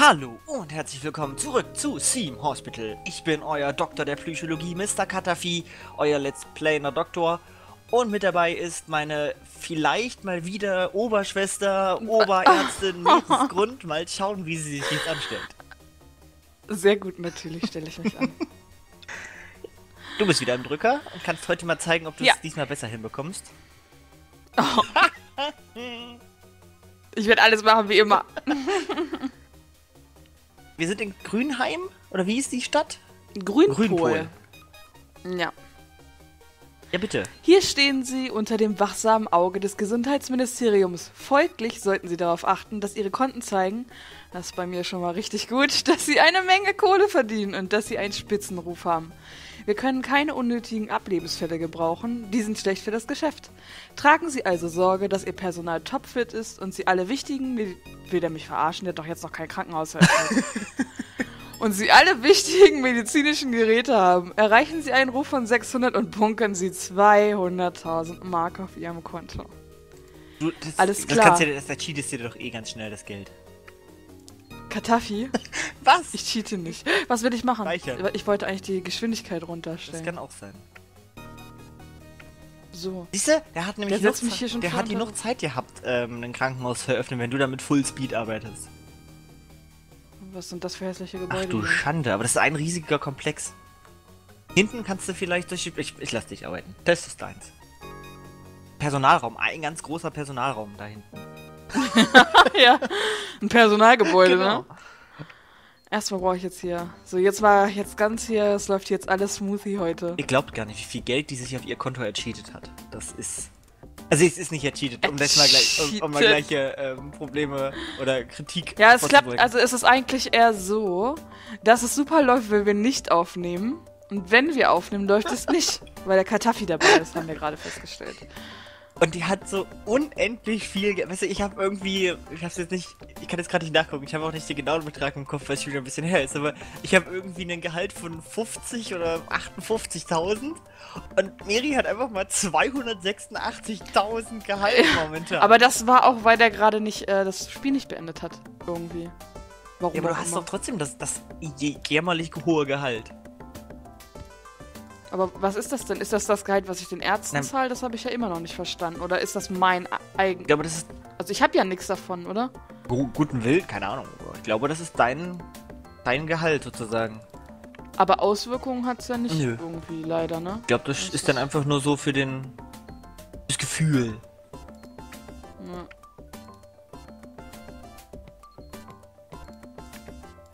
Hallo und herzlich willkommen zurück zu Seam Hospital. Ich bin euer Doktor der Psychologie, Mr. Katafi, euer Let's Player Doktor. Und mit dabei ist meine vielleicht mal wieder Oberschwester, Oberärztin Mrs. Grund. Mal schauen, wie sie sich jetzt anstellt. Sehr gut, natürlich stelle ich mich an. Du bist wieder im Drücker und kannst heute mal zeigen, ob du Ja. es diesmal besser hinbekommst. Oh. Ich werde alles machen wie immer. Wir sind in Grünheim, oder wie ist die Stadt? Grünpol. Grünpol. Ja. Ja, bitte. Hier stehen Sie unter dem wachsamen Auge des Gesundheitsministeriums. Folglich sollten Sie darauf achten, dass Ihre Konten zeigen, das ist bei mir schon mal richtig gut, dass Sie eine Menge Kohle verdienen und dass Sie einen Spitzenruf haben. Wir können keine unnötigen Ablebensfälle gebrauchen, die sind schlecht für das Geschäft. Tragen Sie also Sorge, dass Ihr Personal topfit ist und Sie alle wichtigen... Medi Will der mich verarschen? Der hat doch jetzt noch kein Krankenhaus und Sie alle wichtigen medizinischen Geräte haben, erreichen Sie einen Ruf von 600 und bunkern Sie 200.000 Mark auf Ihrem Konto. Du, das, Alles Das, klar. kannst du, das, das cheatest dir doch eh ganz schnell, das Geld. Katafi? Was? Ich cheate nicht. Was will ich machen? Speichern. Ich wollte eigentlich die Geschwindigkeit Das runterstellen. kann auch sein. so. Siehst du, der hat nämlich Der noch, mich hier schon der hat noch Zeit gehabt, ähm, ein Krankenhaus zu eröffnen, wenn du da mit Full Speed arbeitest. Was sind das für hässliche Ach Gebäude? du hier? Schande, aber das ist ein riesiger Komplex. Hinten kannst du vielleicht durch die... Ich, ich lass dich arbeiten. Das ist deins. Personalraum, ein ganz großer Personalraum da hinten. ja. Ein Personalgebäude, Genau. ne? Erstmal brauche ich jetzt hier. So, jetzt war jetzt ganz hier, es läuft jetzt alles smoothie heute. Ihr glaubt gar nicht, wie viel Geld die sich auf ihr Konto ercheatet hat. Das ist... Also es ist nicht ercheatet, um das mal gleich, um, um mal gleiche ähm, Probleme oder Kritik Ja, es klappt, also es ist eigentlich eher so, dass es super läuft, wenn wir nicht aufnehmen. Und wenn wir aufnehmen, läuft es nicht, weil der Katafi dabei ist, haben wir gerade festgestellt. Und die hat so unendlich viel. Weißt du, ich habe irgendwie. Ich hab's jetzt nicht. Ich kann jetzt gerade nicht nachgucken. Ich habe auch nicht den genauen Betrag im Kopf, weil es schon wieder ein bisschen her ist. Aber ich habe irgendwie einen Gehalt von 50 oder 58.000. Und Miri hat einfach mal 286.000 Gehalt momentan. Aber das war auch, weil der gerade nicht äh, das Spiel nicht beendet hat. Irgendwie. Warum ja, aber du hast immer. doch trotzdem das, das jämmerlich hohe Gehalt. Aber was ist das denn? Ist das das Gehalt, was ich den Ärzten Nein. zahle? Das habe ich ja immer noch nicht verstanden. Oder ist das mein eigen... Ja, aber das ist Also ich habe ja nichts davon, oder? gu guten Willen, keine Ahnung. Ich glaube, das ist dein, dein Gehalt sozusagen. Aber Auswirkungen hat es ja nicht Nö. irgendwie, leider, ne? Ich glaube, das, Das ist dann einfach nur so für den. das Gefühl. Ja.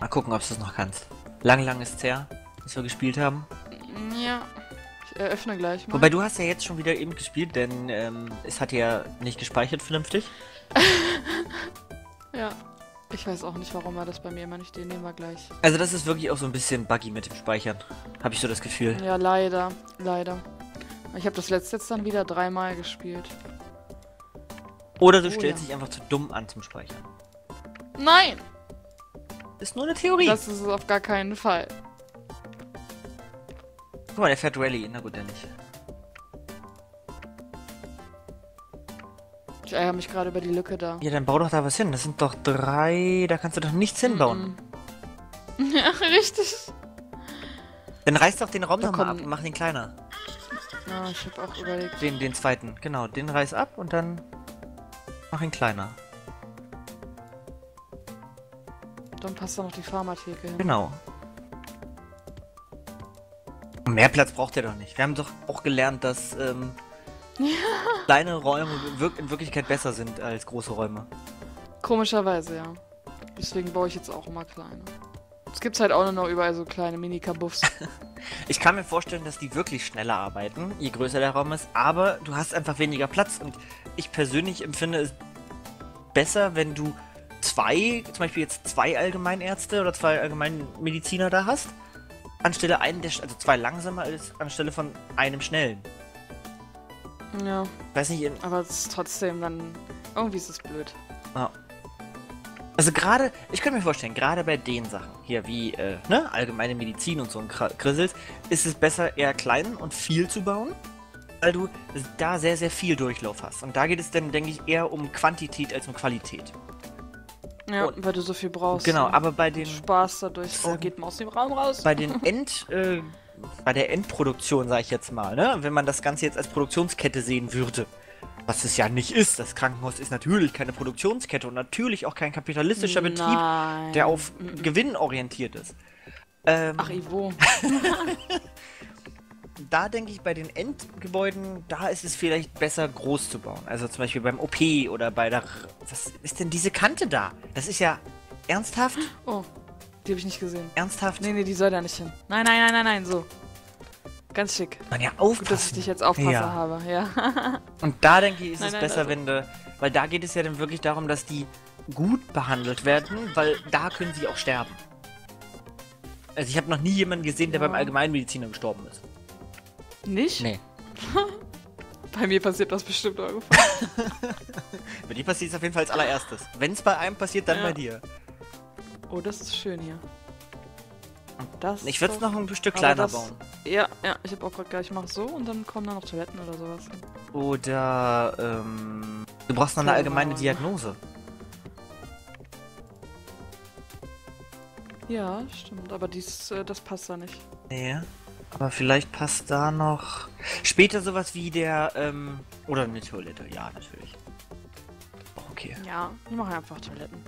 Mal gucken, ob du es noch kannst. Lang, lang ist's her, dass wir gespielt haben. Eröffne gleich mal. Wobei du hast ja jetzt schon wieder eben gespielt, denn ähm, es hat ja nicht gespeichert vernünftig. Ja. Ich weiß auch nicht, warum er das bei mir immer nicht... Den nehmen wir gleich. Also das ist wirklich auch so ein bisschen buggy mit dem Speichern. Habe ich so das Gefühl. Ja, leider. Leider. Ich habe das letzte jetzt dann wieder dreimal gespielt. Oder du Oh, stellst ja. dich einfach zu dumm an zum Speichern. Nein! Ist nur eine Theorie. Das ist es auf gar keinen Fall. Guck mal, der fährt Rally. Na gut, der nicht. Ich ärgere mich gerade über die Lücke da. Ja, dann bau doch da was hin. Das sind doch drei... Da kannst du doch nichts hinbauen. Ja, richtig. Dann reiß doch den Raum Da nochmal ab und mach den kleiner. Ja, ich habe auch überlegt. Den, den zweiten, genau. Den reiß ab und dann mach ihn kleiner. Dann passt da noch die Pharmatheke hin. Genau. Mehr Platz braucht er doch nicht. Wir haben doch auch gelernt, dass ähm, kleine Räume in Wirklichkeit besser sind als große Räume. Komischerweise, ja. Deswegen baue ich jetzt auch immer kleine. Es gibt halt auch nur noch überall so kleine Mini-Kabuffs. Ich kann mir vorstellen, dass die wirklich schneller arbeiten, je größer der Raum ist, aber du hast einfach weniger Platz und ich persönlich empfinde es besser, wenn du zwei, zum Beispiel jetzt zwei Allgemeinärzte oder zwei Allgemeinmediziner da hast, anstelle einen, der, also zwei langsame als anstelle von einem schnellen. ja, Weiß nicht, aber es ist trotzdem dann. Irgendwie ist es blöd. Ja. Also gerade, ich könnte mir vorstellen, gerade bei den Sachen hier wie äh, ne, allgemeine Medizin und so ein Grissels, ist es besser eher klein und viel zu bauen, weil du da sehr, sehr viel Durchlauf hast. Und da geht es dann, denke ich, eher um Quantität als um Qualität. Ja, Und- weil du so viel brauchst. Genau, aber bei den Spaß dadurch. Oh, geht mal aus dem Raum raus. bei den End, äh, bei der Endproduktion, sage ich jetzt mal, ne? wenn man das Ganze jetzt als Produktionskette sehen würde, was es ja nicht ist, das Krankenhaus ist natürlich keine Produktionskette und natürlich auch kein kapitalistischer Betrieb, Nein. der auf. Gewinn orientiert ist. Ähm, Ach, Ivo. da denke ich, bei den Endgebäuden, da ist es vielleicht besser groß zu bauen. Also zum Beispiel beim OP oder bei der... Was ist denn diese Kante da? Das ist ja ernsthaft? Oh, die habe ich nicht gesehen. Ernsthaft? Nee, nee, die soll da nicht hin. Nein, nein, nein, nein, nein, so. Ganz schick. Man ja Gut, dass ich aufpassen. dich jetzt Aufpasser Ja. habe, ja. Und da denke ich, ist Nein, es nein, besser, also- wenn du. Weil da geht es ja dann wirklich darum, dass die gut behandelt werden, weil da können sie auch sterben. Also ich habe noch nie jemanden gesehen, der Ja. beim Allgemeinmediziner gestorben ist. Nicht? Nee. Bei mir passiert das bestimmt irgendwann. Bei dir passiert es auf jeden Fall als allererstes. Wenn es bei einem passiert, dann Ja. bei dir. Oh, das ist schön hier. Das Ich würde es noch ein Stück kleiner das- bauen. Ja, ja, ich habe auch gerade gleich, ich mach so und dann kommen da noch Toiletten oder sowas. Oder, ähm. Du brauchst noch eine Kleine allgemeine. Diagnose. Ja, stimmt, aber dies, äh, das passt da nicht. Nee. Aber vielleicht passt da noch. Später sowas wie der, ähm. Oder eine Toilette, ja, natürlich. Okay. Ja, wir machen einfach Toiletten.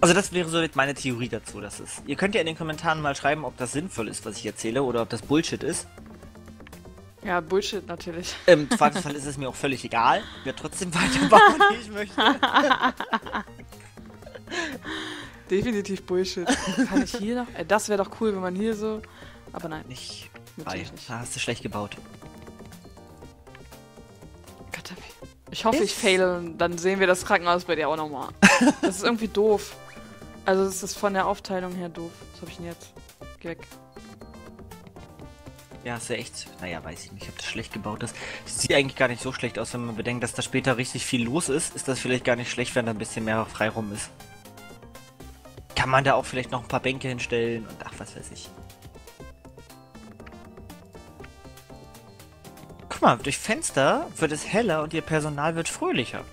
Also das wäre so meine Theorie dazu. Das ist. Ihr könnt ja in den Kommentaren mal schreiben, ob das sinnvoll ist, was ich erzähle, oder ob das Bullshit ist. Ja, Bullshit natürlich. Im Zweifelsfall ist es mir auch völlig egal. Ich werde trotzdem weiterbauen, wie ich möchte. Definitiv Bullshit. Kann ich hier noch? Äh, das wäre doch cool, wenn man hier so. Aber nein, Nicht. natürlich nicht. da hast du schlecht gebaut. Gott, Ich hoffe, ich Ist- faile und dann sehen wir das Krankenhaus bei dir auch nochmal. Das ist irgendwie doof. Also, das ist von der Aufteilung her doof. Was habe ich denn jetzt? Geh weg. Ja, hast du echt. Naja, weiß ich nicht, ob das schlecht gebaut ist. Das sieht eigentlich gar nicht so schlecht aus, wenn man bedenkt, dass da später richtig viel los ist. Ist das vielleicht gar nicht schlecht, wenn da ein bisschen mehr Freiraum ist. Kann man da auch vielleicht noch ein paar Bänke hinstellen und ach, was weiß ich. Guck mal, durch Fenster wird es heller und ihr Personal wird fröhlicher.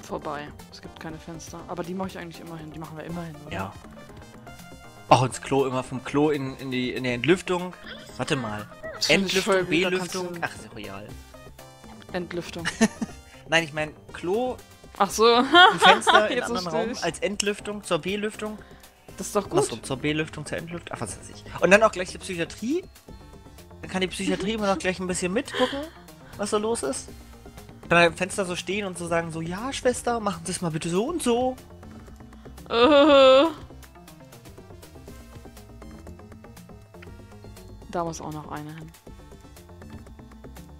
Vorbei. Es gibt keine Fenster. Aber die mache ich eigentlich immer hin. Die machen wir immer hin, oder? Ja. Auch ins Klo, immer vom Klo in, in, die, in die Entlüftung. Warte mal. Entlüftung, du- Ach, ist royal. Entlüftung. Nein, ich meine Klo, Ach so. ein Fenster in anderen Raum ich. als Entlüftung zur B-Lüftung. Das ist doch Achso, gut. zur B-Lüftung, zur Entlüftung. Ach, was weiß ich. Und dann auch gleich die Psychiatrie. Dann kann die Psychiatrie immer noch gleich ein bisschen mitgucken, was so los ist. Kann am Fenster so stehen und so sagen, so, ja, Schwester, machen Sie es mal bitte so und so. Äh. Da muss auch noch eine hin.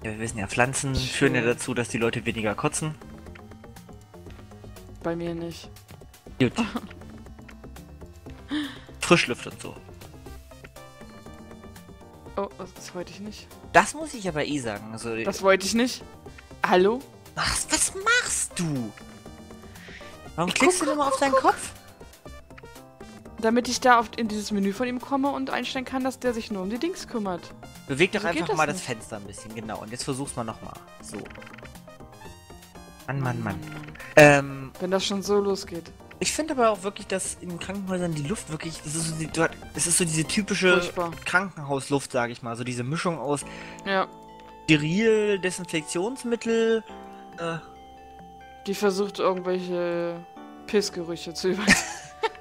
Ja, wir wissen ja, Pflanzen Schön. führen ja dazu, dass die Leute weniger kotzen. Bei mir nicht. Gut. Frischluft und so. Oh, das, das wollte ich nicht. Das muss ich aber eh sagen. Also, Das wollte ich nicht. Hallo? was, was machst du? Warum Ich klickst guck, du immer auf deinen guck. Kopf? Damit ich da auf, in dieses Menü von ihm komme und einstellen kann, dass der sich nur um die Dings kümmert. Beweg doch einfach das mal das nicht? Fenster ein bisschen, genau. Und jetzt versuch's mal nochmal. So. Mann, Mann, Mann. Ähm, Wenn das schon so losgeht. Ich finde aber auch wirklich, dass in Krankenhäusern die Luft wirklich, das ist so, die, dort- das ist so diese typische Furchtbar. Krankenhausluft, sage ich mal. So diese Mischung aus Ja. Steril, Desinfektionsmittel, äh, Die versucht irgendwelche Pissgerüche zu über.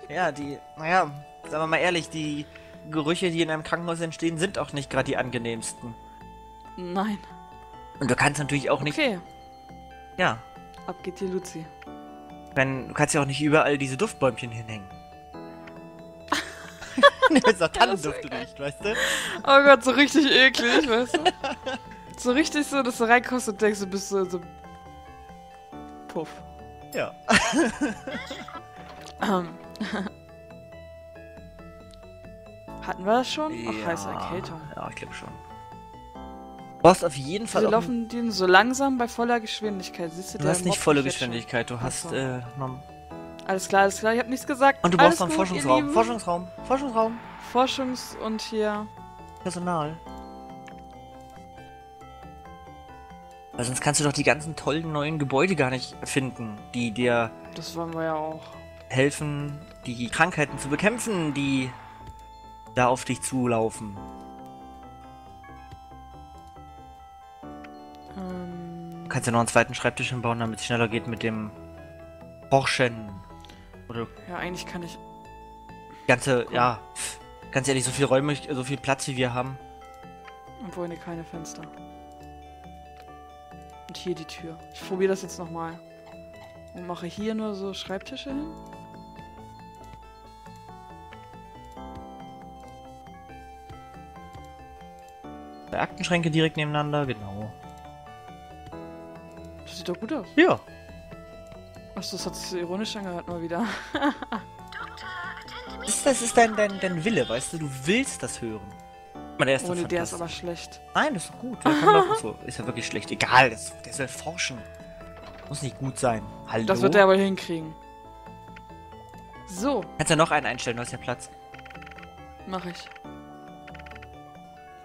ja, die, naja, sagen wir mal ehrlich, die Gerüche, die in einem Krankenhaus entstehen, sind auch nicht gerade die angenehmsten. Nein. Und du kannst natürlich auch nicht, Okay. ja, Ab geht die Luzi. Wenn, du kannst ja auch nicht überall diese Duftbäumchen hinhängen. ne, Satanenduft Ja, wär riecht, weißt du? Oh Gott, so richtig eklig, weißt du? So richtig so, dass du reinkommst und denkst, du bist so, so Puff. Ja. Ähm. Hatten wir das schon? Ach, heiße Erkältung. Ja, ich glaube schon. Du brauchst auf jeden Fall auch laufen den so langsam bei voller Geschwindigkeit. Siehst du, Du hast nicht volle. Geschwindigkeit, du hast äh, Alles klar, alles klar, ich hab nichts gesagt. Und du brauchst noch einen Forschungsraum. Forschungsraum. Forschungsraum. Forschungs- und hier. Personal. Weil sonst kannst du doch die ganzen tollen neuen Gebäude gar nicht finden, die dir Das wollen wir ja auch. helfen, die Krankheiten zu bekämpfen, die da auf dich zulaufen. Kannst ja noch einen zweiten Schreibtisch hinbauen, damit es schneller geht mit dem Forschen. Oder ja, eigentlich kann ich. ganze, ja, pff, ganz ehrlich, so viel Räume, so viel Platz wie wir haben. Obwohl, ne, keine Fenster. Und hier die Tür. Ich probiere das jetzt nochmal. Und mache hier nur so Schreibtische hin. Aktenschränke direkt nebeneinander, genau. Das sieht doch gut aus. Ja. Achso, das hat sich so ironisch angehört mal wieder. Das ist, das ist dein, dein, dein Wille, weißt du, du willst das hören. Aber der ist doch Ohne der ist aber schlecht. Nein, das ist doch gut. Der kann doch so. Ist ja wirklich schlecht. Egal, das, der soll forschen. Muss nicht gut sein. Hallo? Das wird er wohl hinkriegen. So, Kannst ja noch einen einstellen, du hast ja Platz. mache ich.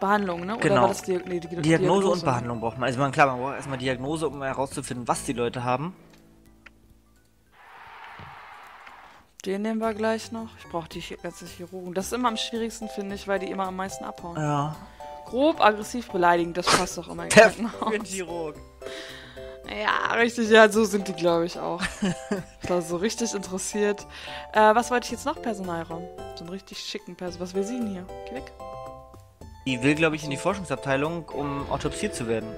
Behandlung, ne? Oder Genau. Diag nee, die Diagnose, und Behandlung braucht man. Also man, klar, man braucht erstmal Diagnose, um herauszufinden, was die Leute haben. Den nehmen wir gleich noch. Ich brauche die ganze Chirurgen. Das ist immer am schwierigsten, finde ich, weil die immer am meisten abhauen. Ja. Grob, aggressiv, beleidigend, das passt doch immer im Krankenhaus. Chirurg. Ja, richtig, ja, so sind die, glaube ich, auch. da so richtig interessiert. Äh, was wollte ich jetzt noch? Personalraum. So einen richtig schicken Personal. Was will sie denn hier? Geh weg. Die will, glaube ich, in die Forschungsabteilung, um autopsiert zu werden.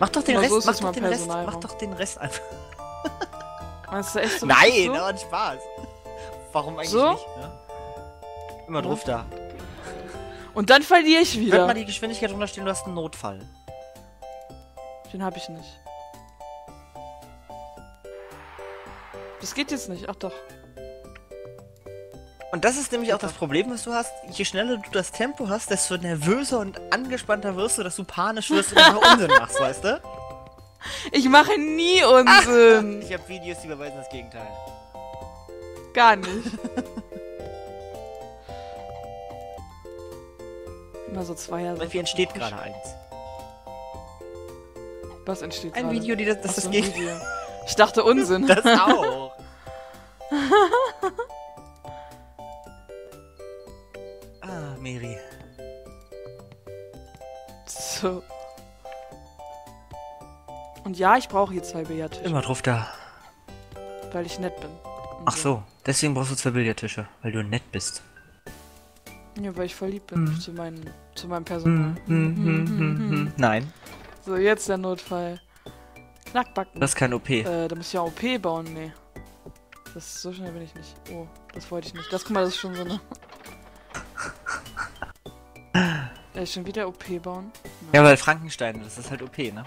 Mach doch den Aber Rest, so mach doch den Rest, mach doch den Rest einfach. Meinst du echt so? Nein, so? ein Spaß. Warum eigentlich So? nicht? Ne? Immer drauf da. Und dann verliere ich Wird wieder. mal die Geschwindigkeit runterstehen, du hast einen Notfall. Den habe ich nicht. Das geht jetzt nicht. Ach doch. Und das ist nämlich auch das Problem, was du hast. Je schneller du das Tempo hast, desto nervöser und angespannter wirst du, dass du panisch wirst und einfach Unsinn machst, weißt du? Ich mache nie Unsinn. Ich habe Videos, die beweisen das Gegenteil. Gar nicht. Immer so zwei Jahre. Weil hier entsteht gerade eins. Was entsteht Ein gerade? Video, die das, das, Ach das so, Gegenteil. Video. Ich dachte Unsinn. Das auch. Und ja, ich brauche hier zwei Billardtische, Immer drauf da. weil ich nett bin. Ach so, deswegen brauchst du zwei Billardtische, weil du nett bist. Ja, weil ich verliebt bin Hm. zu, meinen, zu meinem Personal. Nein, So, jetzt der Notfall. Knackbacken. das ist kein OP. Äh, da muss ich ja OP bauen, nee. Das so schnell bin ich nicht. Oh, das wollte ich nicht. Das guck mal, das ist schon so eine. Äh, schon wieder OP bauen? Ja, weil Frankenstein, das ist halt OP, ne?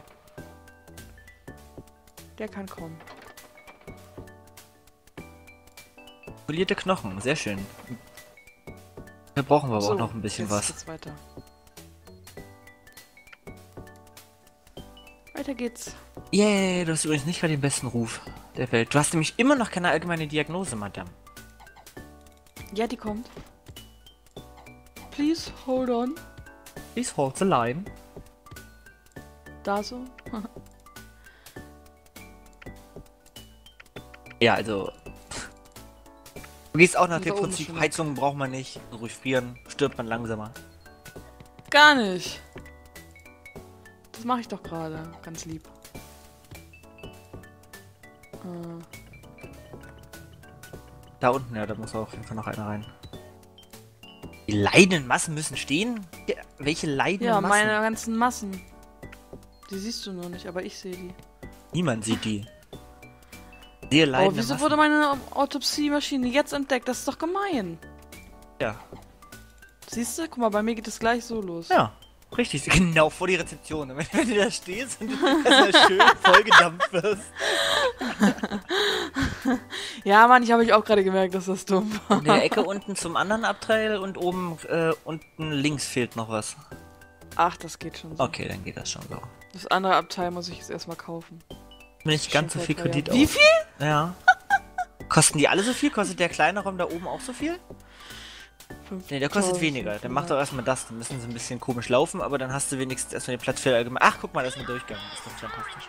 Der kann kommen. Polierte Knochen, sehr schön. Da brauchen wir aber So, auch noch ein bisschen jetzt was. geht's weiter. Weiter geht's. Yay, du hast übrigens nicht gerade den besten Ruf der Welt. Du hast nämlich immer noch keine allgemeine Diagnose, Madame. Ja, die kommt. Please hold on. Please hold the line. Da so. Ja, also. Du gehst auch nach dem Prinzip. Heizung braucht man nicht. Ruhig frieren, stirbt man langsamer. Gar nicht. Das mache ich doch gerade. Ganz lieb. Äh, Da unten, ja, da muss auf jeden Fall noch einer rein. Die leidenden Massen müssen stehen? Ja, welche leidenden ja, Massen? meine ganzen Massen. Die siehst du nur nicht, aber ich sehe die. Niemand sieht die. Sehr leidende Oh, wieso wurde meine Autopsiemaschine jetzt entdeckt? Das ist doch gemein. Ja. Siehst du? Guck mal, bei mir geht es gleich so los. Ja, richtig. Genau vor die Rezeption. Wenn, wenn du da stehst und du erstmal schön vollgedampft wirst. Ja, Mann, ich habe mich auch gerade gemerkt, dass das dumm war. In der Ecke unten zum anderen Abteil und oben äh, unten links fehlt noch was. Ach, das geht schon so. Okay, dann geht das schon so. Das andere Abteil muss ich jetzt erstmal kaufen. Nicht ganz so viel Kredit Jahren. Wie auf. viel? Ja. Kosten die alle so viel? Kostet der kleine Raum da oben auch so viel? Nee, der kostet 5000, weniger. Dann mach doch erstmal das. Dann müssen sie ein bisschen komisch laufen, aber dann hast du wenigstens erstmal den Platz für allgemein. Ach, guck mal, das ist ein Durchgang. Ist doch fantastisch.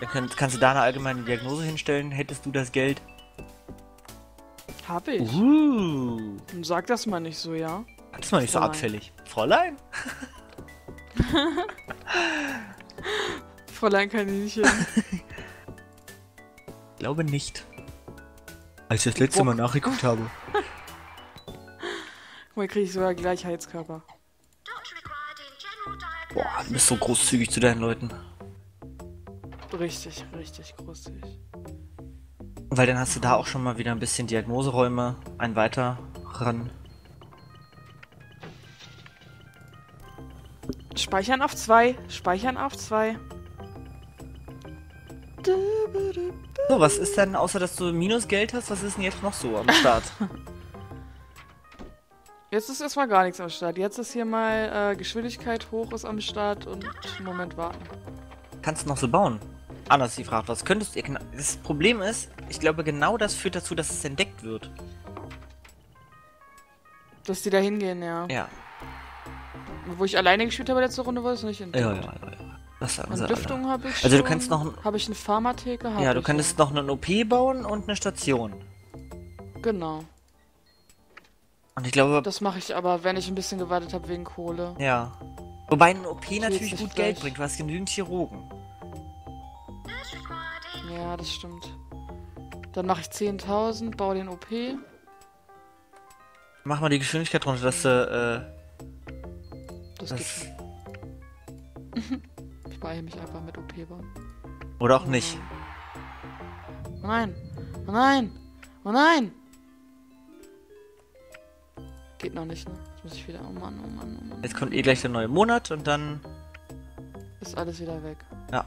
Dann kann, kannst du da eine allgemeine Diagnose hinstellen. Hättest du das Geld? Hab ich. Uh. Sag das mal nicht so, ja? Das ist mal nicht so Fräulein. abfällig. Fräulein? Fräulein Kaninchen. Glaube nicht. Als ich das letzte Mal nachgeguckt habe. Guck mal, krieg ich sogar Gleichheitskörper. Boah, du bist so großzügig zu deinen Leuten. Richtig, richtig großzügig. Weil dann hast du da auch schon mal wieder ein bisschen Diagnoseräume. Ein weiter ran. Speichern auf 2. Speichern auf 2. So, was ist denn, außer dass du Minusgeld hast, was ist denn jetzt noch so am Start? Jetzt ist erstmal gar nichts am Start. Jetzt ist hier mal äh, Geschwindigkeit hoch ist am Start und Moment warten. Kannst du noch so bauen? Anders die Frage, was könntest du... Das Problem ist, ich glaube genau das führt dazu, dass es entdeckt wird. Dass die da hingehen, ja. Ja. Wo ich alleine gespielt habe letzte Runde, war es nicht entdeckt. Ja, ja, ja. ja. Das sagen sie alle. habe ich Also du kannst noch ein- Habe ich eine Pharmatheke? Ja, du ich, könntest noch einen OP bauen und eine Station. Genau. Und ich glaube, Das mache ich aber, wenn ich ein bisschen gewartet habe wegen Kohle. ja. Wobei ein OP natürlich nicht gut gleich. Geld bringt. Du hast genügend Chirurgen. Ja, das stimmt. Dann mache ich 10.000, baue den OP. Mach mal die Geschwindigkeit runter, dass du, Das, Das- geht ich beeile mich einfach mit OP bauen. äh, oder auch nicht. Oh nein! Oh nein! Oh nein! Geht noch nicht, ne? Jetzt muss ich wieder. Oh Mann, oh Mann, oh Mann. Jetzt kommt eh gleich der neue Monat und dann, Ist alles wieder weg. ja.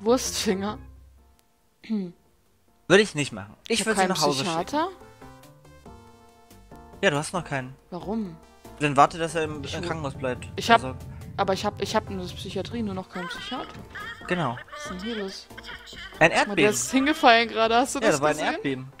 Wurstfinger. Würde ich nicht machen. Ich hab würde sie keinen nach Hause schicken. Psychiater? Ja, du hast noch keinen. Warum? Dann warte, dass er im, Ich Krankenhaus bleibt. Ich hab- Also, Aber ich hab, ich hab eine Psychiatrie, nur noch keinen Psychiater. genau. Was ist denn hier los? Ein Guck mal, der Erdbeben. ist hingefallen gerade, hast du Ja, das da war ein gesehen? Erdbeben.